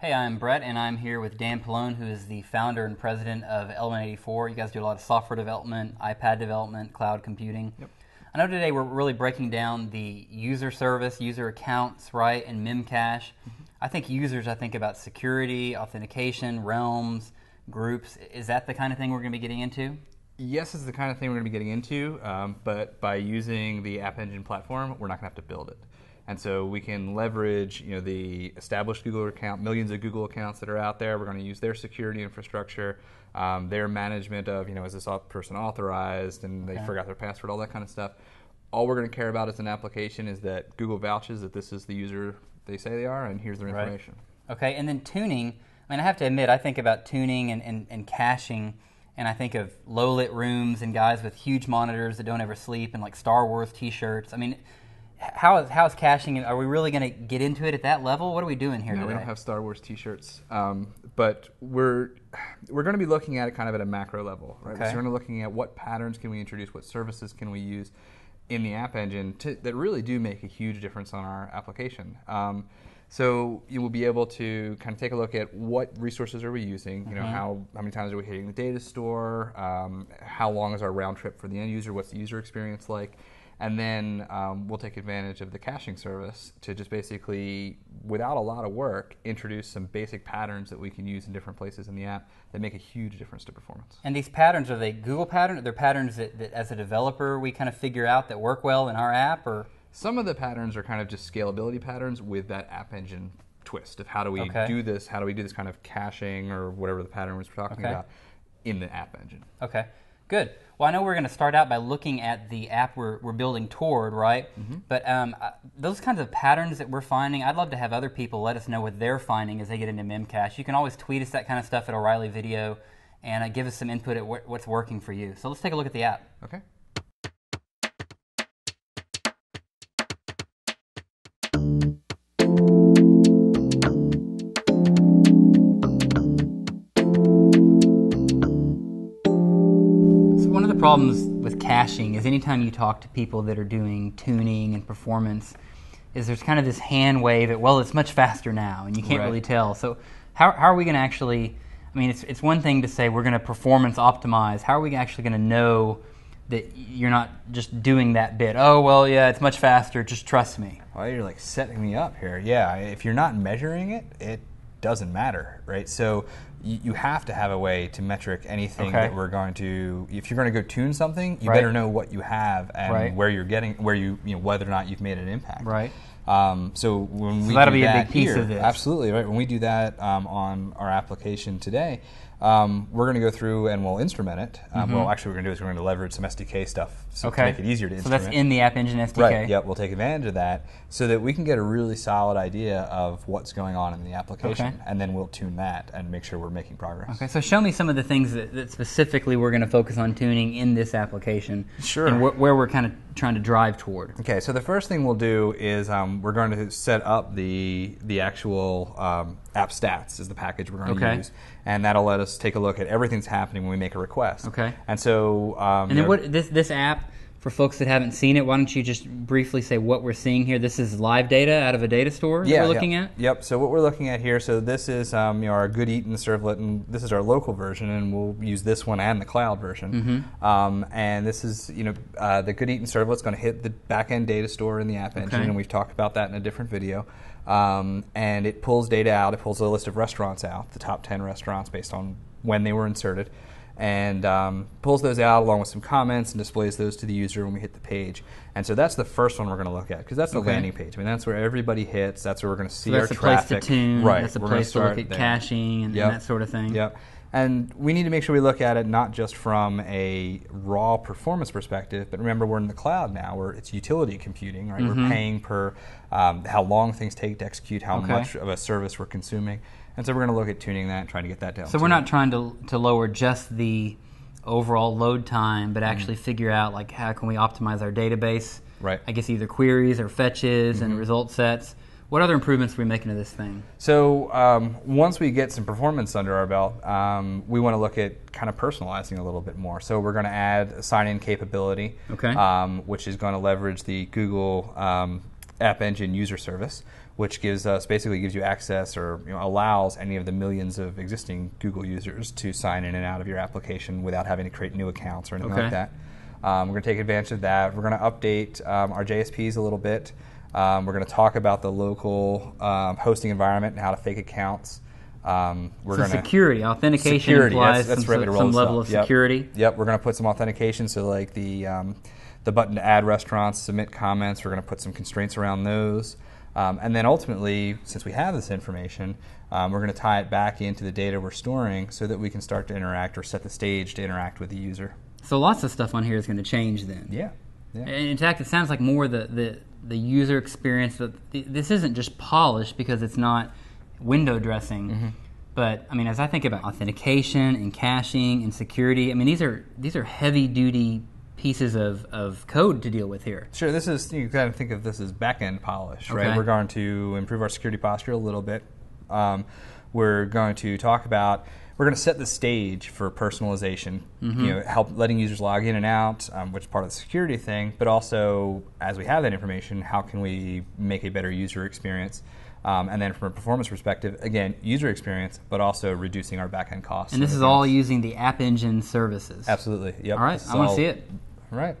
Hey, I'm Brett, and I'm here with Dan Pilone, who is the founder and president of Element 84. You guys do a lot of software development, iPad development, cloud computing. Yep. I know today we're really breaking down the user service, user accounts, right, and Memcache. I think users, I think about security, authentication, realms, groups. Is that the kind of thing we're going to be getting into? Yes, it's the kind of thing we're going to be getting into, um, but by using the App Engine platform, we're not going to have to build it. And so we can leverage, you know, the established Google account, millions of Google accounts that are out there. We're going to use their security infrastructure, um, their management of, you know, is this person authorized and they Okay. forgot their password, all that kind of stuff. All we're going to care about as an application is that Google vouches that this is the user they say they are, and here's their Right. information. Okay, and then tuning. I mean, I have to admit, I think about tuning and, and, and caching, and I think of low lit rooms and guys with huge monitors that don't ever sleep and like Star Wars t shirts. I mean, how is, how is caching? Are we really going to get into it at that level? What are we doing here No, we don't have Star Wars T-shirts, um, but we're we're going to be looking at it kind of at a macro level, right? Okay. So we're going to be looking at what patterns can we introduce, what services can we use in the App Engine to, that really do make a huge difference on our application. Um, so you will be able to kind of take a look at what resources are we using. You know, how how many times are we hitting the data store? Um, how long is our round trip for the end user? What's the user experience like? And then um, we'll take advantage of the caching service to just basically, without a lot of work, introduce some basic patterns that we can use in different places in the app that make a huge difference to performance. and these patterns are they Google patterns? Are they patterns that, that, as a developer, we kind of figure out that work well in our app, or Some of the patterns are kind of just scalability patterns with that App Engine twist of how do we Okay. do this? How do we do this kind of caching or whatever the pattern was we're talking Okay. about in the App Engine? Okay, good. Well, I know we're going to start out by looking at the app we're, we're building toward, right? But um, uh, those kinds of patterns that we're finding, I'd love to have other people let us know what they're finding as they get into Memcache. You can always tweet us that kind of stuff at O'Reilly Video and uh, give us some input at wh- what's working for you. So let's take a look at the app. Okay. Problems with caching is anytime you talk to people that are doing tuning and performance, is there's kind of this hand wave that well, it's much faster now, and you can't Right. really tell. So how, how are we going to actually? I mean, it's it's one thing to say we're going to performance optimize. How are we actually going to know that you're not just doing that bit? Oh well, yeah, it's much faster. Just trust me. Well, you're like setting me up here. Yeah, if you're not measuring it, it doesn't matter, right? So you, you have to have a way to metric anything Okay. that we're going to. If you're going to go tune something, you Right. better know what you have and Right. where you're getting, where you, you know, whether or not you've made an impact. Right. Um, so when we that'll do be a that big piece here- of this. Absolutely right. When we do that um, on our application today, um, we're going to go through and we'll instrument it. Um, Well, actually, what we're going to do is we're going to leverage some SDK stuff so Mm-hmm. Okay. to make it easier to So instrument. that's in the App Engine SDK. Right. Yep. We'll take advantage of that so that we can get a really solid idea of what's going on in the application, Okay. and then we'll tune that and make sure we're making progress. Okay, so show me some of the things that, that specifically we're going to focus on tuning in this application. Sure. And wh- where we're kind of trying to drive toward. Okay, so the first thing we'll do is um, we're going to set up the the actual Appstats is the package we're going to Okay. use, and that'll let us take a look at everything that's happening when we make a request. Okay. And so, um, And then know- what this this app for folks that haven't seen it, why don't you just briefly say what we're seeing here? This is live data out of a data store that yeah, we're yeah. looking at. Yep. So what we're looking at here, so this is um, you know our Good Eatin' servlet, and this is our local version, and we'll use this one and the cloud version. Mm-hmm. Um, and this is you know uh, the Good Eatin' servlet's going to hit the backend data store in the App Engine, Okay. and we've talked about that in a different video. Um, and it pulls data out. It pulls a list of restaurants out, the top ten restaurants based on when they were inserted. And um, pulls those out along with some comments and displays those to the user when we hit the page. And so that's the first one we're going to look at because that's the Okay. landing page. I mean, that's where everybody hits. That's where we're going to see So that's our a place traffic. to tune. Right. That's the place to look at there. caching and, Yep. and that sort of thing. Yep. And we need to make sure we look at it not just from a raw performance perspective, but remember we're in the cloud now, where it's utility computing, right? We're paying per um, how long things take to execute, how Mm-hmm. Okay. much of a service we're consuming, and so we're going to look at tuning that and trying to get that down. So too. we're not trying to to lower just the overall load time, but actually figure out like how can we optimize our database. Right. I guess either queries or fetches and result sets. What other improvements are we making to this thing? So um, once we get some performance under our belt, um, we want to look at kind of personalizing a little bit more. So we're going to add a sign-in capability, Okay. um, which is going to leverage the Google um, App Engine user service, which gives us basically gives you access or you know, allows any of the millions of existing Google users to sign in and out of your application without having to create new accounts or anything Okay. like that. Um, we're going to take advantage of that. We're going to update um, our JSPs a little bit. Um, we're going to talk about the local um, hosting environment and how to fake accounts. Um, we're So going to security, authentication security. implies That's, that's some, some level of Yep. security. Yep, we're going to put some authentication. So like the um, the button to add restaurants, submit comments. We're going to put some constraints around those, um, and then ultimately, since we have this information, um, we're going to tie it back into the data we're storing so that we can start to interact or set the stage to interact with the user. So lots of stuff on here is going to change then. Yeah. Yeah. And in fact, it sounds like more the, the, the user experience. But this isn't just polished because it's not window dressing. Mm-hmm. But I mean, as I think about authentication and caching and security, I mean these are these are heavy duty pieces of, of code to deal with here. Sure, this is you kind of think of this as back end polish, right? Okay. We're going to improve our security posture a little bit. Um, we're going to talk about we're going to set the stage for personalization. You know, help letting users log in and out, um, which is part of the security thing. But also, as we have that information, how can we make a better user experience? Um, and then, from a performance perspective, again, user experience, but also reducing our backend costs. And this is all using the App Engine services. absolutely. Yep. All right, I want to see it. Right.